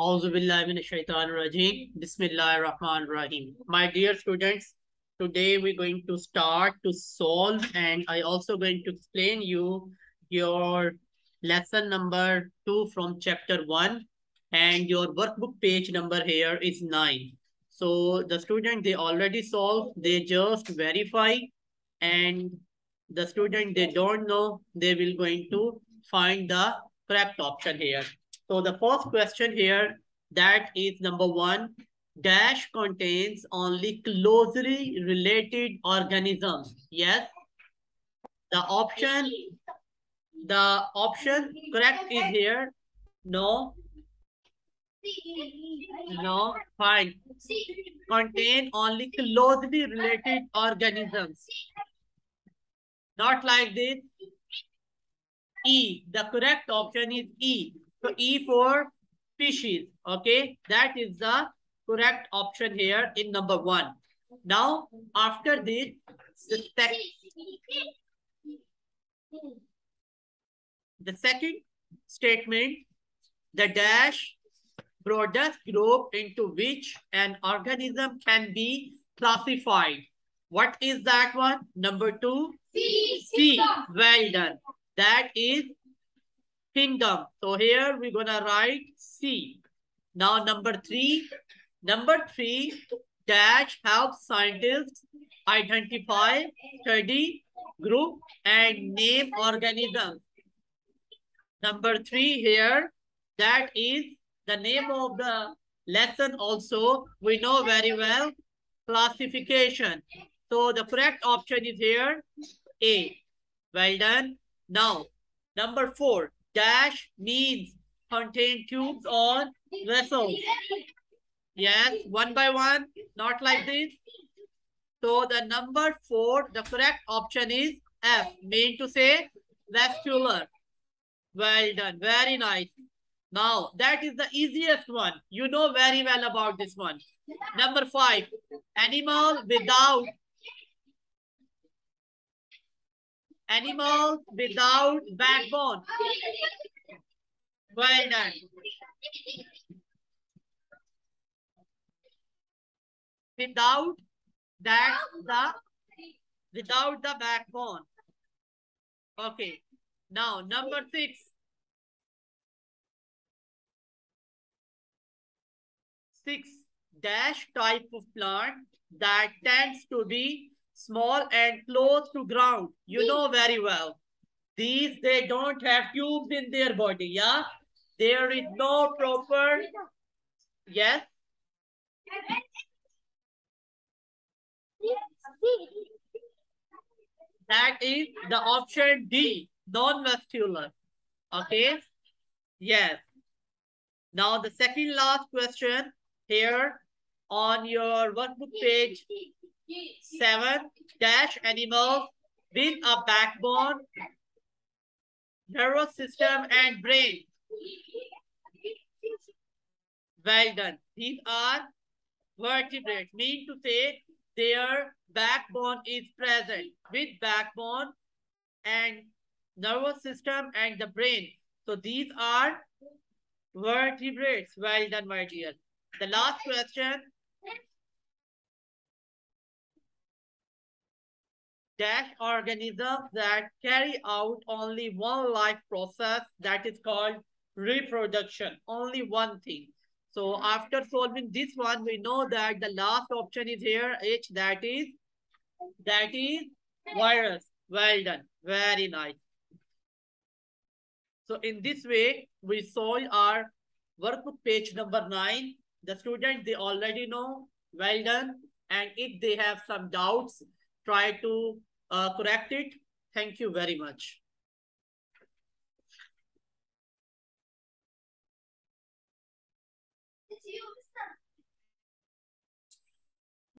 Bismillahirrahmanirrahim. My dear students, today we're going to start to solve and I also going to explain you your lesson number two from chapter one and your workbook page number here is nine. So the student, they already solved, they just verify and the student, they don't know, they will going to find the correct option here. So the first question here, that is number one, dash contains only closely related organisms. Yes. The option, the option correct is here. No. No, fine. Contain only closely related organisms. Not like this. E. The correct option is E. So E for species. Okay, that is the correct option here in number one. Now, after this, the, sec the second statement, the dash broadest group into which an organism can be classified. What is that one? Number two, C. C. Well done. That is kingdom. So here we're gonna write C. Now number three, number three dash helps scientists identify, study, group, and name organisms. Number three here, that is the name of the lesson also. We know very well, classification. So the correct option is here, A. Well done. Now, number four, Dash means contain tubes or vessels. Yes, one by one, not like this. So the number four, the correct option is F, mean to say vestibular. Well done, very nice. Now, that is the easiest one. You know very well about this one. Number five, animal without Animals without backbone. Well done. Without that the without the backbone. Okay. Now number six. Six dash type of plant that tends to be small and close to ground. You know very well. These, they don't have tubes in their body, yeah? There is no proper, yes? That is the option D, non-vestibular. Okay? Yes. Now the second last question here on your workbook page Seven, dash animals with a backbone, nervous system, and brain. Well done. These are vertebrates, mean to say their backbone is present with backbone and nervous system and the brain. So these are vertebrates. Well done, my dear. The last question dash organisms that carry out only one life process that is called reproduction. Only one thing. So after solving this one, we know that the last option is here, H, that is, that is virus. Well done. Very nice. So in this way, we solve our workbook page number nine. The students, they already know. Well done. And if they have some doubts, try to uh, correct it. Thank you very much.